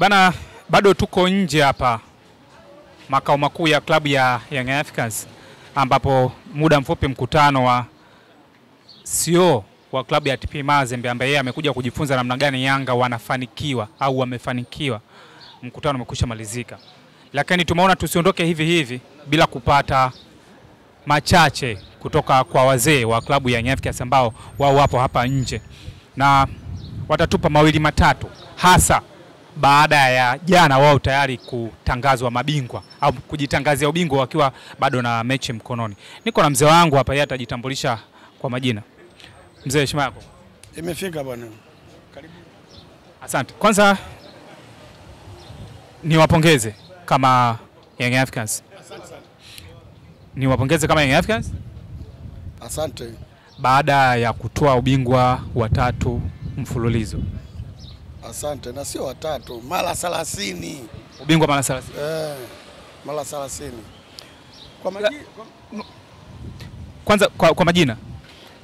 Bana, bado tuko nje hapa makao makuu ya klabu ya Young Africans ambapo muda mfupi mkutano wa CEO wa klabu ya TP Mazembe ambaye yeye amekuja kujifunza namna gani Yanga wanafanikiwa au wamefanikiwa, mkutano umekwisha malizika, lakini tumeona tusiondoke hivi hivi bila kupata machache kutoka kwa wazee wa klabu ya Young Africans ambao wao wapo hapa nje. Na watatupa mawili matatu hasa baada ya jana wao tayari kutangazwa mabingwa au kujitangazia ubingwa wakiwa bado na mechi mkononi. Niko na mzee wangu hapa, yeye atajitambulisha kwa majina. Mzee, heshima yako. Imefika bwana. Karibu. Asante. Kwanza niwapongeze kama Young Africans, niwapongeze kama Young Africans Asante. baada ya kutoa ubingwa wa tatu mfululizo, Asante na sio watatu, mara 30. ubingwa mara 30. Eh, mara 30. Kwa, majina kwa, Kwanza kwa, kwa majina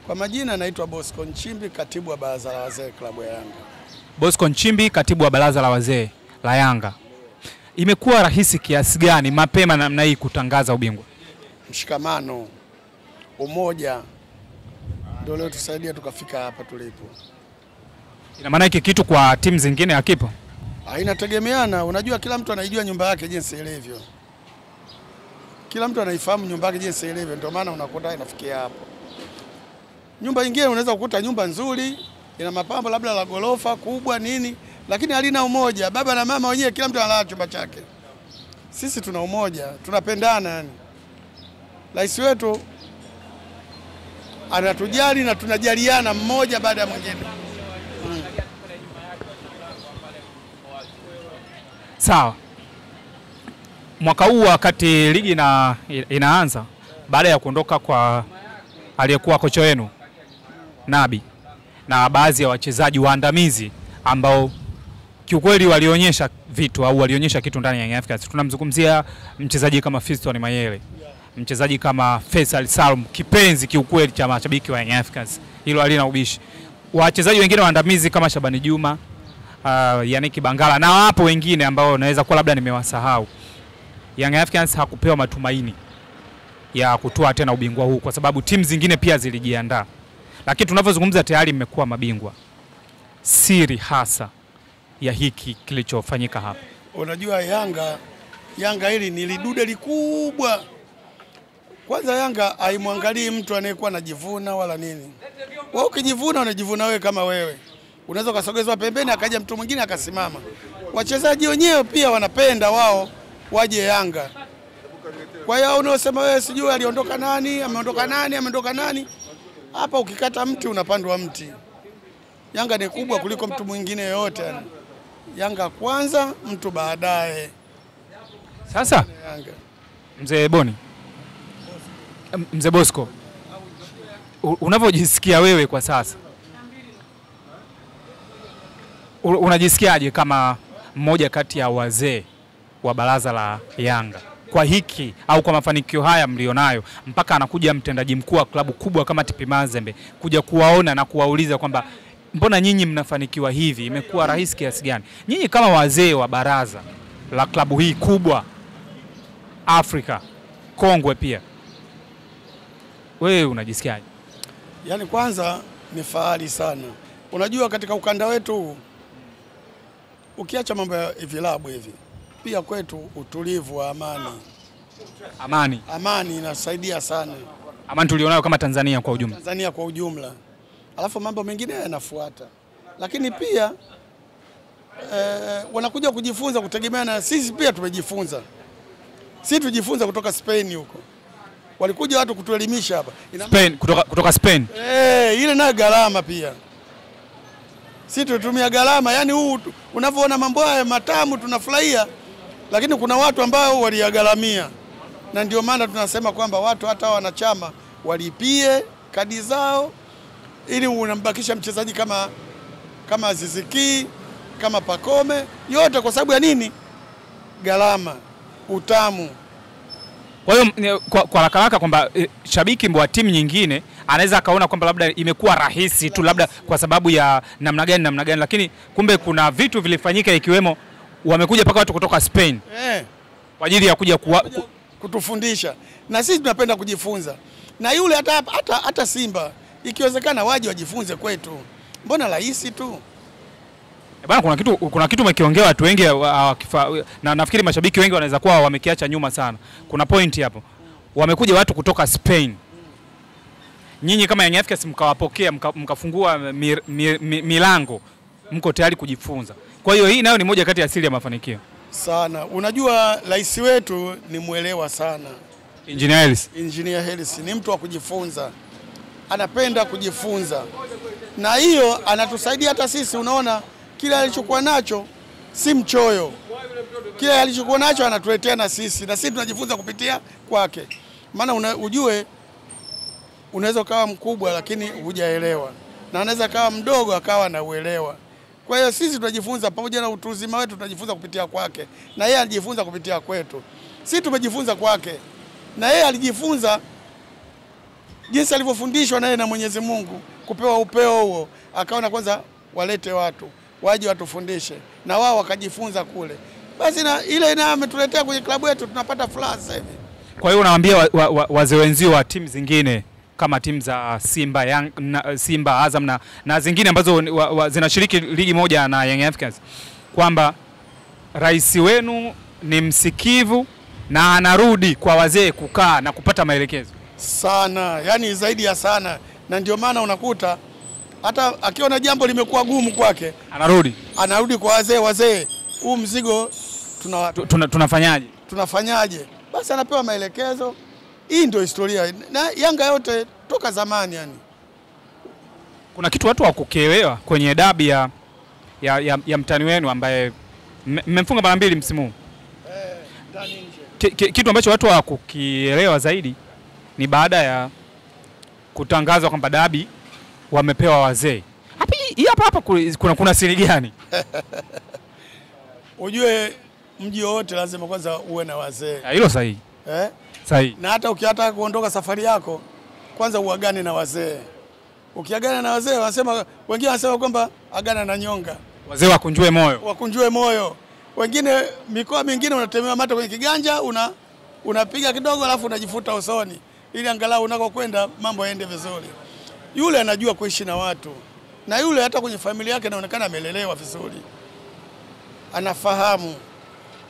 kwa majina naitwa Bosco Nchimbi, katibu wa baraza la wazee klabu ya Yanga. Bosco Nchimbi, katibu wa baraza la wazee la Yanga. Imekuwa rahisi kiasi gani mapema namna hii kutangaza ubingwa? Mshikamano, umoja ndio leo tusaidia tukafika hapa tulipo. Ina maana hiki kitu kwa timu zingine hakipo? Ah, Inategemeana, unajua kila mtu anaijua nyumba yake jinsi ilivyo, kila mtu anaifahamu nyumba yake jinsi ilivyo, ndio maana unakuta inafikia hapo. Nyumba nyingine unaweza kukuta nyumba nzuri ina mapambo labda la gorofa kubwa nini, lakini halina umoja. Baba na mama wenyewe kila mtu analala chumba chake. Sisi tuna umoja, tunapendana yani. Rais wetu anatujali na tunajaliana mmoja baada ya mwingine. Sawa. Mwaka huu wakati ligi ina, inaanza baada ya kuondoka kwa aliyekuwa kocha wenu Nabi na baadhi ya wachezaji waandamizi ambao kiukweli walionyesha vitu au walionyesha kitu ndani ya Young Africans. Tunamzungumzia mchezaji kama Fiston Mayele, mchezaji kama Faisal Salum, kipenzi kiukweli cha mashabiki wa Young Africans, hilo halina ubishi. Wachezaji wengine waandamizi kama Shabani Juma, uh, Bangala na wapo wengine ambao naweza kuwa labda nimewasahau. Young Africans hakupewa matumaini ya kutoa tena ubingwa huu kwa sababu timu zingine pia zilijiandaa, lakini tunavyozungumza tayari mmekuwa mabingwa. Siri hasa ya hiki kilichofanyika hapa Unajua Yanga, Yanga hili ni lidude likubwa. Kwanza Yanga haimwangalii mtu anayekuwa anajivuna wala nini. Wewe ukijivuna unajivuna wewe kama wewe, unaweza ukasogezwa pembeni akaja mtu mwingine akasimama. Wachezaji wenyewe pia wanapenda wao waje Yanga. Kwa hiyo unaosema wewe sijui aliondoka nani, ameondoka nani, ameondoka nani, hapa ukikata mti unapandwa mti. Yanga ni kubwa kuliko mtu mwingine yoyote yani. Yanga kwanza, mtu baadaye. sasa. Mzee Boni, mzee Bosco, unavyojisikia wewe kwa sasa, unajisikiaje kama mmoja kati ya wazee wa baraza la Yanga kwa hiki au kwa mafanikio haya mlionayo, mpaka anakuja mtendaji mkuu wa klabu kubwa kama TP Mazembe kuja kuwaona na kuwauliza kwamba mbona nyinyi mnafanikiwa hivi? Imekuwa rahisi kiasi gani? Nyinyi kama wazee wa baraza la klabu hii kubwa Afrika kongwe pia, wewe unajisikiaje? Yaani kwanza ni fahari sana. Unajua katika ukanda wetu ukiacha mambo ya vilabu hivi, pia kwetu utulivu wa amani, Amani, amani inasaidia sana amani tulionayo kama Tanzania kwa ujumla. Tanzania kwa ujumla, alafu mambo mengine yanafuata, lakini pia eh, wanakuja kujifunza kutegemea na sisi pia tumejifunza. Sisi tujifunza kutoka Spain huko, walikuja watu kutuelimisha hapa Spain, kutoka, kutoka Spain. Eh, ile nayo gharama pia. Si tutumia gharama, yani huu unavyoona mambo haya matamu tunafurahia, lakini kuna watu ambao waliyagharamia, na ndio maana tunasema kwamba watu hata wanachama walipie kadi zao, ili unambakisha mchezaji kama kama Ziziki kama Pakome, yote kwa sababu ya nini? Gharama, utamu. Kwa hiyo kwa, kwa haraka haraka kwamba e, shabiki wa timu nyingine anaweza akaona kwamba labda imekuwa rahisi tu labda kwa sababu ya namna gani namna gani, lakini kumbe kuna vitu vilifanyika ikiwemo wamekuja mpaka watu kutoka Spain. Eh, kwa ajili ya kuja kuwa, ku, kutufundisha. Na sisi tunapenda kujifunza, na yule hata, hata, hata Simba ikiwezekana waje wajifunze kwetu, mbona rahisi tu. Eh, Bana, kuna kitu kuna kitu umekiongea watu wengi wa- na nafikiri mashabiki wengi wanaweza kuwa wamekiacha nyuma sana. Kuna point hapo, wamekuja watu kutoka Spain, nyinyi kama Young Africans mkawapokea mkafungua mir, mir, mir, milango, mko tayari kujifunza. Kwa hiyo hii nayo ni moja kati ya asili ya mafanikio. sana. Unajua rais wetu ni mwelewa sana, Engineer Hersi. Engineer Hersi ni mtu wa kujifunza, anapenda kujifunza, na hiyo anatusaidia hata sisi. Unaona, kile alichokuwa nacho si mchoyo, kile alichokuwa nacho anatuletea na sisi, na sisi tunajifunza kupitia kwake. Maana una, ujue unaweza ukawa mkubwa lakini hujaelewa, na anaweza kawa mdogo akawa na uelewa. Kwa hiyo sisi tunajifunza pamoja na utu uzima wetu, tunajifunza kupitia kwake, na yeye alijifunza kupitia kwetu. Sisi tumejifunza kwake, na yeye alijifunza jinsi alivyofundishwa naye na Mwenyezi Mungu, kupewa upeo huo, akaona kwanza walete watu waje watufundishe, na wao wakajifunza kule. Basi na ile nayo ametuletea kwenye klabu yetu, tunapata furaha sasa hivi. Kwa hiyo unawaambia wazee wa, wa, wa, wenzio wa timu zingine kama timu za Simba, Young, na, Simba Azam na, na zingine ambazo wa, wa, zinashiriki ligi moja na Young Africans kwamba rais wenu ni msikivu na anarudi kwa wazee kukaa na kupata maelekezo. sana, yani zaidi ya sana, na ndio maana unakuta hata akiona jambo limekuwa gumu kwake Anarudi anarudi kwa wazee. Wazee, huu mzigo tuna, tuna, tunafanyaje? tunafanyaje? Basi anapewa maelekezo. Hii ndio historia na Yanga yote toka zamani yani. Kuna kitu watu hawakukielewa kwenye dabi ya, ya, ya, ya mtani wenu ambaye mme- mmemfunga mara mbili msimu huu. Ki- kitu ambacho watu hawakukielewa zaidi ni baada ya kutangazwa kwamba dabi wamepewa wazee. Hapi hii hapa hapa kuna, kuna siri gani? Ujue mji wowote lazima kwanza uwe na wazee Ah, Hilo sahihi eh? sahihi. na hata ukitaka kuondoka safari yako kwanza uagane na wazee. Ukiagana na wazee, wanasema wengine wanasema kwamba agana na nyonga, Wazee wakunjue moyo. wakunjue moyo. Wengine mikoa mingine unatemewa mate kwenye kiganja, una unapiga kidogo, alafu unajifuta usoni, ili angalau unakokwenda mambo yaende vizuri. Yule anajua kuishi na watu, na yule hata kwenye familia yake anaonekana amelelewa vizuri, anafahamu.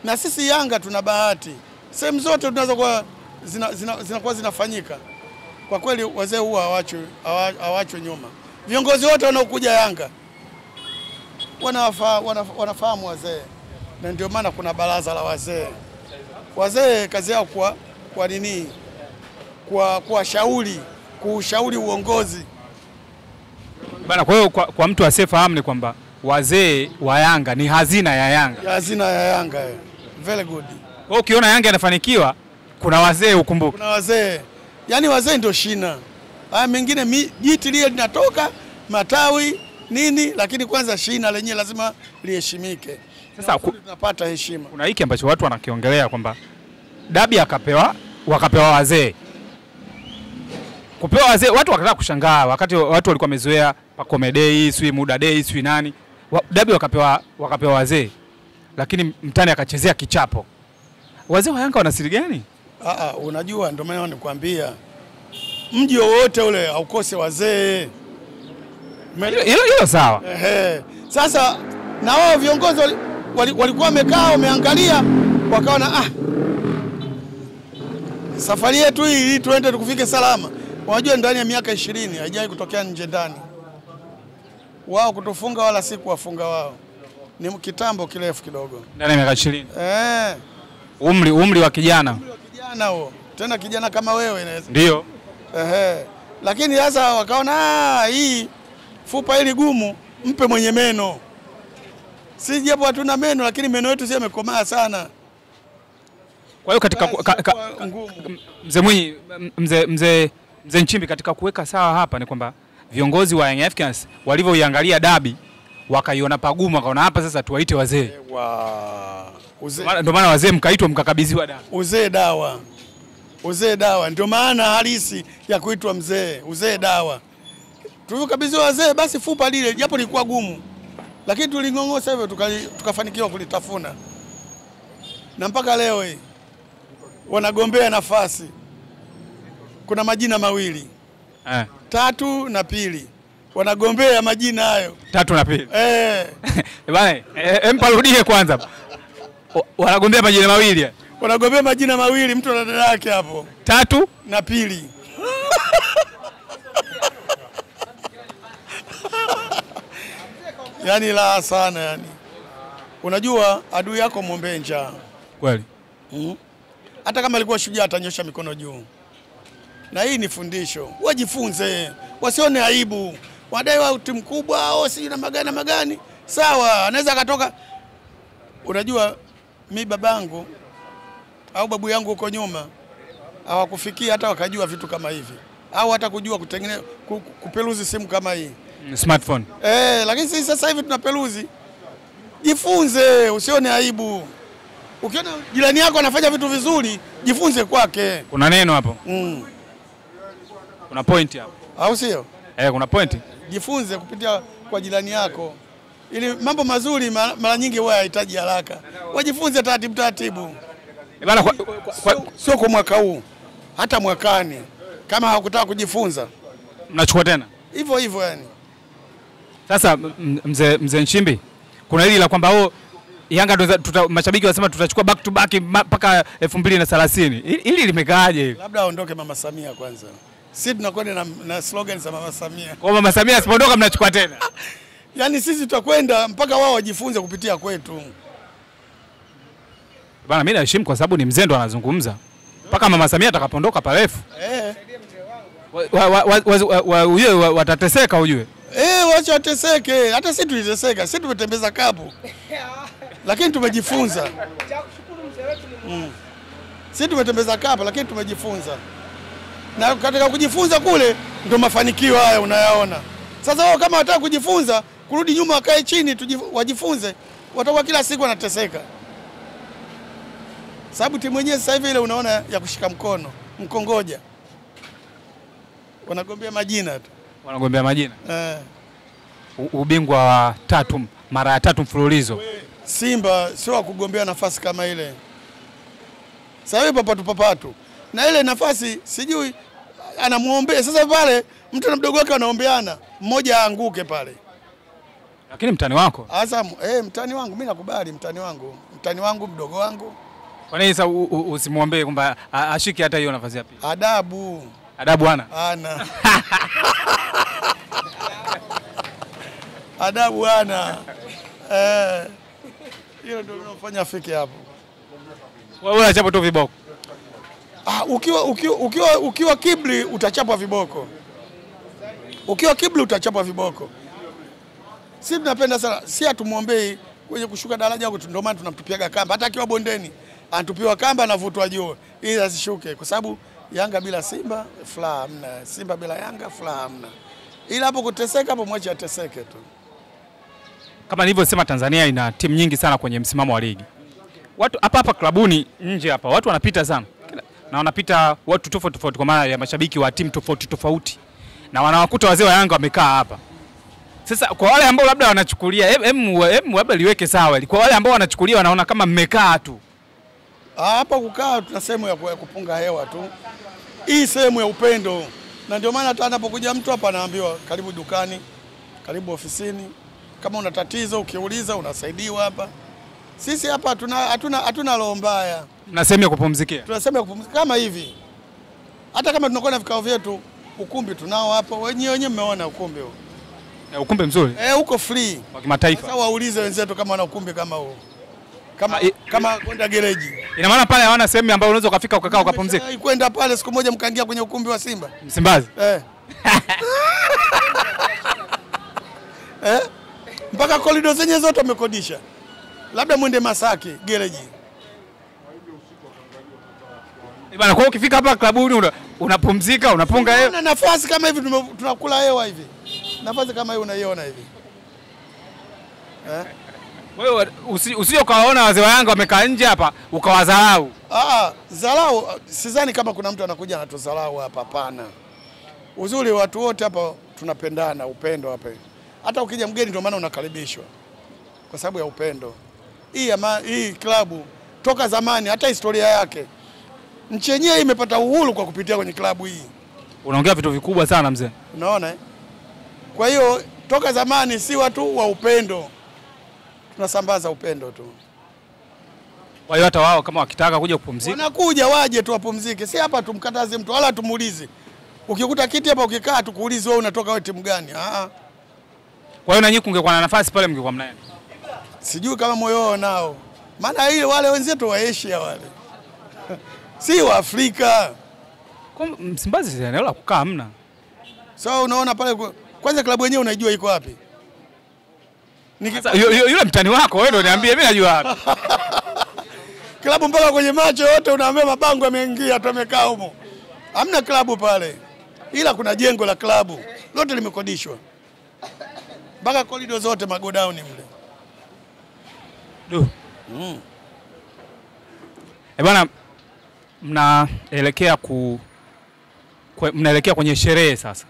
Na sisi Yanga tuna bahati, sehemu zote tunaweza kuwa zinakuwa zina, zina zinafanyika kwa kweli, wazee huwa hawachwe hawa- nyuma. Viongozi wote wanaokuja Yanga wanafahamu wana, wanafahamu wazee, na ndio maana kuna baraza la wazee. Wazee kazi yao kwa, kwa nini kwa kuwashauri kuushauri uongozi. Bana, kwa hiyo kwa, kwa mtu asiyefahamu ni kwamba wazee wa Yanga ni hazina ya Yanga. ya hazina ya Yanga eh. Very good. Kwa hiyo ukiona Yanga inafanikiwa kuna wazee ukumbuke. Kuna wazee, yaani wazee ndio shina. Haya mengine jiti lile linatoka matawi nini, lakini kwanza shina lenyewe lazima liheshimike. Sasa Tunapata heshima. kuna hiki ambacho watu wanakiongelea kwamba dabi akapewa wakapewa wazee kupewa wazee, watu wakataka kushangaa, wakati watu walikuwa wamezoea Pacome Day, sijui Muda Day, sijui nani wa, dabi wakapewa wakapewa wazee, lakini mtani akachezea kichapo. Wazee wa Yanga wana siri gani? Aa, unajua ndio maana nikwambia mji wowote ule haukose wazee. Hilo hilo- sawa. Ehe. Sasa na wao viongozi wali- wali- walikuwa wamekaa wameangalia, wakaona ah, safari yetu hii tuende tukufike salama. Unajua ndani ya miaka ishirini haijawahi kutokea nje ndani wao kutufunga wala si kuwafunga wao, ni kitambo kirefu kidogo Ndani ya miaka 20. eh, Umri umri wa kijana. umri wa kijana huo tena kijana kama wewe inaweza Ndio. Ehe. Lakini sasa wakaona "Ah, hii fupa hili gumu mpe mwenye meno. Si japo hatuna meno lakini meno yetu si yamekomaa sana. Kwa hiyo katika Basi ka, ka, mzee Mwinyi, mzee mzee mzee Nchimbi, katika kuweka sawa hapa ni kwamba viongozi wa Young Africans walivyoiangalia dabi wakaiona pagumu, wakaona hapa sasa tuwaite wazee. Wa Ndio maana wazee mkaitwa mkakabidhiwa dabi. uzee dawa. Uzee dawa ndio maana halisi ya kuitwa mzee. Uzee dawa. Tulivyokabidhiwa wazee basi fupa lile japo lilikuwa gumu. lakini tuling'ong'osa hivyo tukafanikiwa tuka kulitafuna, na mpaka leo hii wanagombea nafasi. Kuna majina mawili Eh, tatu na pili, wanagombea majina hayo tatu na pili. eh, Bwana, eh, em parudie kwanza. Wanagombea majina mawili. wanagombea majina mawili, mtu na dada yake hapo Tatu na pili. Yaani la sana yani. Unajua adui yako mwombee njaa. kweli. Mm. Hata kama alikuwa shujaa atanyosha mikono juu. Na hii ni fundisho, wajifunze, wasione aibu. Wadai wa timu kubwa au si na magani na magani, sawa, anaweza akatoka. Unajua mi babangu au babu yangu huko nyuma hawakufikia hata wakajua vitu kama hivi, au hata kujua kutengeneza ku- ku- kupeluzi simu kama hii Smartphone. eh, lakini sisi sasa hivi tunapeluzi. Jifunze, usione aibu. Ukiona jirani yako anafanya vitu vizuri, jifunze kwake, Kuna neno hapo. mm. Kuna point hapo. au sio? Eh, kuna point. Jifunze kupitia kwa jirani yako, ili mambo mazuri ma- mara nyingi huwa hayahitaji haraka. Wajifunze taratibu taratibu, Eh, sio kwa mwaka huu, hata mwakani, kama hakutaka kujifunza mnachukua tena. hivyo hivyo yani. Sasa mzee mzee Nchimbi, kuna hili la kwamba wao Yanga ndo tuta, mashabiki wanasema tutachukua back to back mpaka 2030. Hili hili limekaaje hili? Labda aondoke Mama Samia kwanza, si tunakwenda na, na slogan za Mama Samia. Kwa Mama Samia asipoondoka mnachukua tena. Yaani sisi tutakwenda mpaka wao wajifunze kupitia kwetu. Bana, mimi naheshimu kwa sababu ni mzee ndo anazungumza. Mpaka Mama Samia atakapoondoka parefu. Eh, Wa, wa, wa, wa, wa, wa, ujue wa- watateseka ujue. eh, wacha wateseke. Hata sisi tuliteseka, sisi tumetembeza kapu, lakini tumejifunza. Cha kushukuru mzee wetu ni Mungu. Sisi tumetembeza kapu, lakini tumejifunza, na katika kujifunza kule ndio mafanikio haya unayaona. Sasa wao kama wataka kujifunza, kurudi nyuma, wakae chini, wajifunze, watakuwa kila siku wanateseka, sababu timu yenyewe sasa hivi ile unaona ya kushika mkono mkongoja, wanagombea majina tu Wanagombea majina. eh. Ubingwa wa tatu mara ya tatu mfululizo. Simba sio wa kugombea nafasi kama ile. Sasa hivi papatu papatu, na ile nafasi sijui anamwombea sasa. Pale mtu na mdogo wake wanaombeana, mmoja aanguke pale. Lakini mtani wako. Sasa eh, mtani wangu mimi nakubali, mtani wangu, mtani wangu, mdogo wangu, Kwa nini sasa usimwombee kwamba ashike hata hiyo nafasi ya pili? adabu Adabu ana. ana adabu ana eh, hilo ndio linafanya afike hapo. Wewe unachapa tu viboko. Ah, ukiwa, ukiwa, ukiwa, ukiwa kibli utachapwa viboko. Ukiwa kibli utachapwa viboko. Si tunapenda sana, si hatumwombei kwenye kushuka daraja huko, ndio maana tunamtupiaga kamba. Hata akiwa bondeni anatupiwa kamba, anavutwa juu ili asishuke, kwa sababu Yanga bila Simba furaha hamna, Simba bila Yanga furaha hamna. Ila hapo kuteseka, hapo mwache ateseke tu. Kama nilivyosema, Tanzania ina timu nyingi sana kwenye msimamo wa ligi. Watu hapa hapa klabuni nje hapa watu wanapita sana na wanapita watu tofauti tofauti, kwa maana ya mashabiki wa timu tofauti tofauti, na wanawakuta wazee wa Yanga wamekaa hapa. Sasa kwa wale ambao labda wanachukulia em, labda liweke sawa, kwa wale ambao wanachukulia wanaona kama mmekaa tu. Hapa kukaa tuna sehemu ya kupunga hewa tu, hii sehemu ya upendo, na ndio maana hata anapokuja mtu hapa anaambiwa karibu dukani, karibu ofisini, kama una tatizo ukiuliza unasaidiwa hapa. Sisi hapa hatuna roho mbaya, na sehemu ya kupumzikia. Tuna sehemu ya kupumzika kama hivi. Hata kama tunakuwa na vikao vyetu, ukumbi tunao hapo, wenyewe wenyewe mmeona ukumbi huu Eh, ukumbi mzuri eh, uko free. wa kimataifa. Sasa waulize wenzetu kama wana ukumbi kama huu, kama Ah, i- kama kwenda gereji Ina maana pale hawana sehemu ambayo unaweza ukafika ukakaa ukapumzika. Kwenda pale siku moja mkaingia kwenye ukumbi wa Simba Msimbazi. eh. eh? mpaka korido zenye zote wamekodisha, labda mwende Masaki gereji. Eh, Bana, kwa ukifika hapa klabuni una- unapumzika, unapunga hewa. Na nafasi kama hivi tunakula hewa hivi, nafasi kama hii unaiona hivi eh? Wewe usi- usije ukawaona wazee wa Yanga wamekaa nje hapa ukawadharau. Ah, dharau sidhani kama kuna mtu anakuja anatudharau hapa, hapana. Uzuri watu wote hapa tunapendana, upendo hapa. Hata ukija mgeni ndio maana unakaribishwa. kwa sababu ya upendo. Hii, ama, hii klabu toka zamani, hata historia yake, nchi yenyewe imepata uhuru kwa kupitia kwenye klabu hii, Unaongea vitu vikubwa sana mzee. unaona eh? Kwa hiyo toka zamani si watu wa upendo, tunasambaza upendo tu. Kwa hiyo hata wao kama wakitaka kuja kupumzika, Wanakuja waje tu wapumzike, si hapa tumkataze mtu wala tumuulize. Ukikuta kiti hapa ukikaa, tukuulize wewe unatoka wewe timu gani? Ah, kwa hiyo nanyi kungekuwa na nafasi pale mngekuwa mnaenda. sijui kama moyo wao nao, maana ile wale wenzetu wa Asia wale si wa Afrika. Msimbazi si eneo la kukaa hamna. So unaona pale, kwanza klabu yenyewe unaijua iko wapi? Yule mtani wako wewe ndio niambie, mimi najua wapi. klabu mpaka kwenye macho yote unaambia mabango yameingia tu amekaa humo. Hamna klabu pale, ila kuna jengo la klabu lote limekodishwa mpaka korido zote magodauni mle. Du. Eh bwana, mnaelekea ku kwe, mnaelekea kwenye sherehe sasa,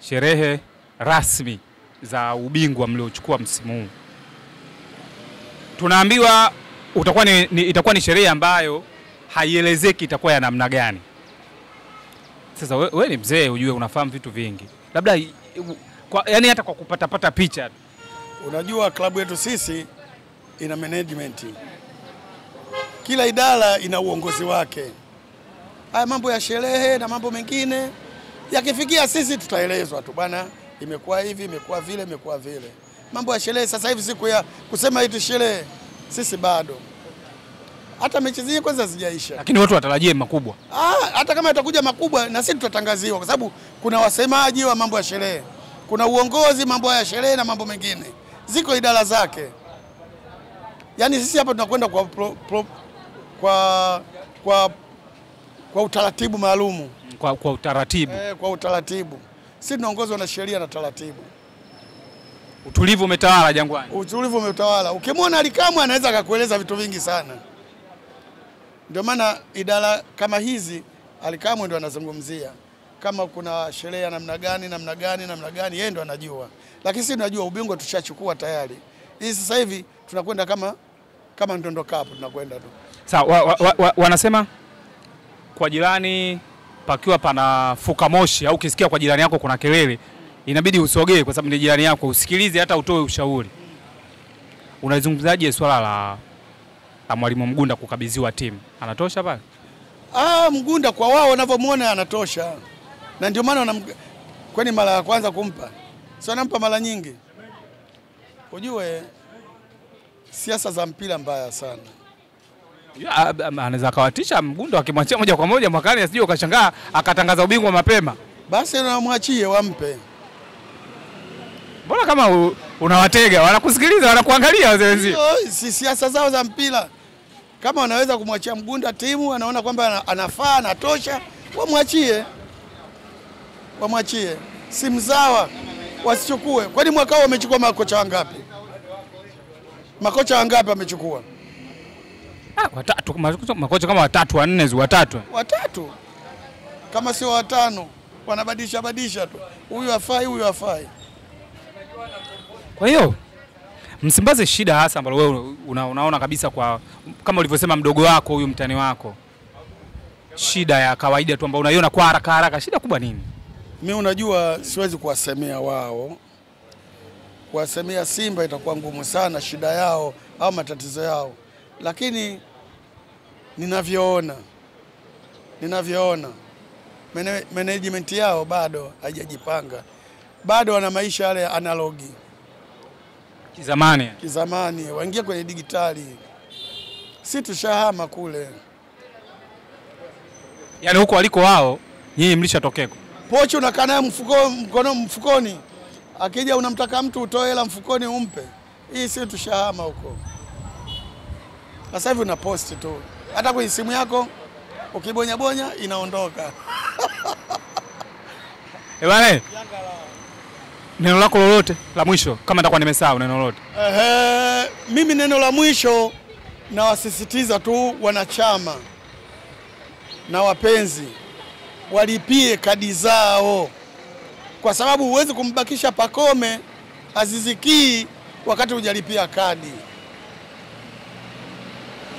sherehe rasmi za ubingwa mliochukua msimu huu. Tunaambiwa utakuwa ni, ni, itakuwa ni sherehe ambayo haielezeki itakuwa ya namna gani. Sasa we, we ni mzee, ujue unafahamu vitu vingi, labda kwa, yani hata kwa kupatapata picha. Unajua klabu yetu sisi ina management, kila idara ina uongozi wake. Haya mambo ya sherehe na mambo mengine yakifikia sisi tutaelezwa tu, bwana, imekuwa hivi, imekuwa vile, imekuwa vile. Mambo ya sherehe sasa hivi siku ya kusema eti sherehe, sisi bado, hata mechi zenyewe kwanza hazijaisha. lakini watu watarajie makubwa. Ah, hata kama yatakuja makubwa na sisi tutatangaziwa, kwa sababu kuna wasemaji wa mambo ya sherehe, kuna uongozi mambo ya sherehe na mambo mengine, ziko idara zake. Yaani sisi hapa tunakwenda kwa, pro, pro, kwa, kwa, kwa utaratibu maalumu kwa, kwa utaratibu. eh, kwa utaratibu. Sisi tunaongozwa na sheria na taratibu. Utulivu umetawala Jangwani. Utulivu umetawala. Ukimwona Alikamwe anaweza akakueleza vitu vingi sana. Ndio maana idara kama hizi Alikamwe ndio anazungumzia kama kuna sherehe ya namna gani namna gani namna gani, yeye ndo anajua, lakini sisi tunajua ubingwa tushachukua tayari. Hii sasa hivi tunakwenda kama kama ndondo kapu tunakwenda tu. Sawa, wa, wa, wa, wa, wanasema kwa jirani pakiwa pana fuka moshi au ukisikia kwa jirani yako kuna kelele, inabidi usogee kwa sababu ni jirani yako, usikilize hata utoe ushauri. Unazungumzaje swala la, la mwalimu Mgunda kukabidhiwa timu? Anatosha pale? Ah, Mgunda kwa wao wanavyomwona anatosha, na ndio maana wanam... kwani mara ya kwanza kumpa, si anampa mara nyingi. Ujue siasa za mpira mbaya sana. Anaweza akawatisha Mgunda akimwachia moja kwa moja mwakani, asije ukashangaa akatangaza ubingwa mapema. Basi namwachie wampe. Mbona kama unawatega, wanakusikiliza, wanakuangalia wazee wenzio. Si siasa zao za mpira. Kama wanaweza kumwachia Mgunda timu, anaona kwamba ana- anafaa, anatosha, wamwachie, wamwachie. Si mzawa, wasichukue. Kwani mwaka huu wamechukua makocha wangapi? Makocha wangapi wamechukua? Watatu, makocha kama watatu wanne, zi watatu. Watatu, kama sio watano. Wanabadilisha badilisha tu, huyu afai, huyu afai. Kwa hiyo Msimbazi, shida hasa ambalo wewe una, unaona kabisa kwa kama ulivyosema mdogo wako huyu mtani wako, shida ya kawaida tu ambayo unaiona kwa haraka haraka, shida kubwa nini? Mi unajua, siwezi kuwasemea wao, kuwasemea Simba itakuwa ngumu sana, shida yao au matatizo yao, lakini ninavyoona, ninavyoona management yao bado haijajipanga, bado wana maisha yale ya analogi Kizamani kizamani, waingia kwenye digitali. Si tushahama kule. yani huko waliko wao, nyinyi mlishatokeko. Pochi unakaa naye mfuko, mkono mfukoni, akija unamtaka mtu utoe hela mfukoni umpe. Hii si tushahama huko. Sasa hivi una post tu, hata kwenye simu yako ukibonyabonya inaondoka. Eh bwana, neno lako lolote la mwisho, kama nitakuwa nimesahau neno lolote. Ehe, mimi neno la mwisho nawasisitiza tu wanachama na wapenzi walipie kadi zao, kwa sababu huwezi kumbakisha Pakome Azizikii wakati hujalipia kadi.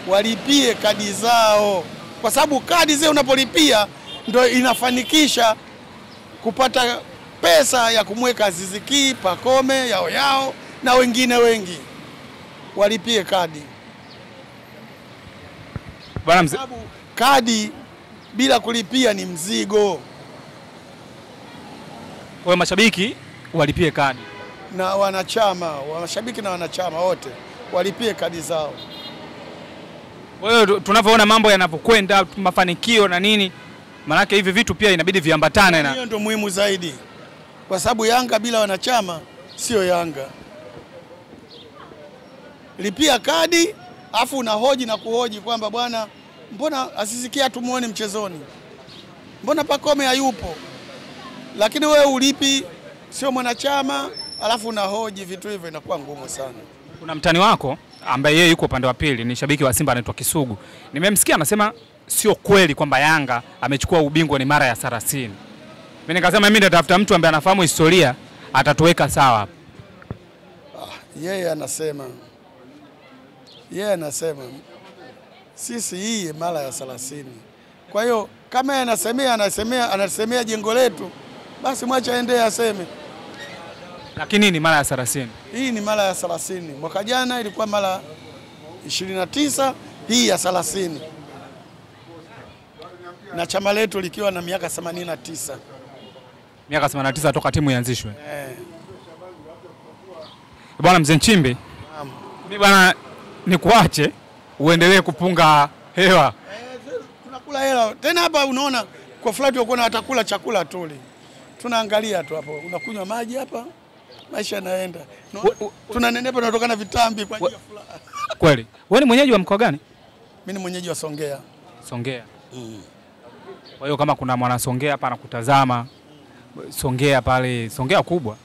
Walipie kadi zao, kwa sababu kadi zile unapolipia ndo inafanikisha kupata pesa ya kumweka Ziziki Pakome yao yao na wengine wengi. Walipie kadi, Bwana mzee, kadi bila kulipia ni mzigo, kwa mashabiki walipie kadi. na wanachama, wanashabiki na wanachama wote walipie kadi zao. Kwa hiyo tunavyoona mambo yanavyokwenda, mafanikio na nini, maanake hivi vitu pia inabidi viambatane na Hiyo ndio muhimu zaidi, kwa sababu Yanga bila wanachama sio Yanga. Lipia kadi afu unahoji na kuhoji kwamba bwana, mbona asisikia tumuone mchezoni, mbona Pakome hayupo? Lakini wewe ulipi, sio mwanachama, alafu unahoji vitu hivyo, inakuwa ngumu sana. kuna mtani wako ambaye yeye yuko upande wa pili, ni shabiki wa Simba anaitwa Kisugu. Nimemsikia anasema sio kweli kwamba Yanga amechukua ubingwa ni mara ya 30. Mimi nikasema mimi nitatafuta mtu ambaye anafahamu historia atatuweka sawa Ah, Yeye anasema yeye anasema sisi hii mara ya thelathini. Kwa hiyo kama anasemea anasemea anasemea jengo letu, basi mwacha aendee aseme Lakini ni mara ya 30. hii ni mara ya thelathini. Mwaka jana ilikuwa mara 29, hii ya thelathini, na chama letu likiwa na miaka 89. Miaka 89 toka timu ianzishwe. Eh, Bwana mzee Nchimbi, naam. mimi bwana nikuache uendelee kupunga hewa. Eh, tunakula hela tena hapa. Unaona kwa flat yuko na atakula chakula tuli, tunaangalia tu hapo, unakunywa maji hapa, maisha yanaenda. tunanenepa, tunatoka na vitambi kwa ajili ya furaha. Kweli. Wewe ni mwenyeji wa mkoa gani? Mimi ni mwenyeji wa Songea. Songea. Mm. Kwa hiyo kama kuna mwana Songea hapa anakutazama, Songea pale, Songea kubwa.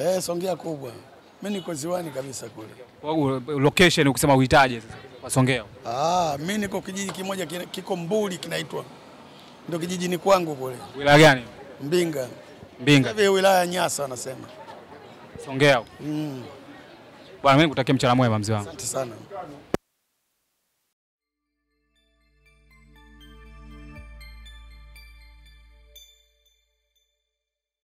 Eh, Songea kubwa. Mimi niko ziwani kabisa kule. Kwa location ukisema uhitaje sasa kwa Songea. Ah, mimi niko kijiji kimoja kiko Mbuli kinaitwa, ndio kijiji ni kwangu kule Wilaya gani? Mbinga, Mbinga, hivi wilaya ya Nyasa wanasema. Songea. Mm, Bwana mimi nikutakia mchana mwema mzee wangu. asante sana.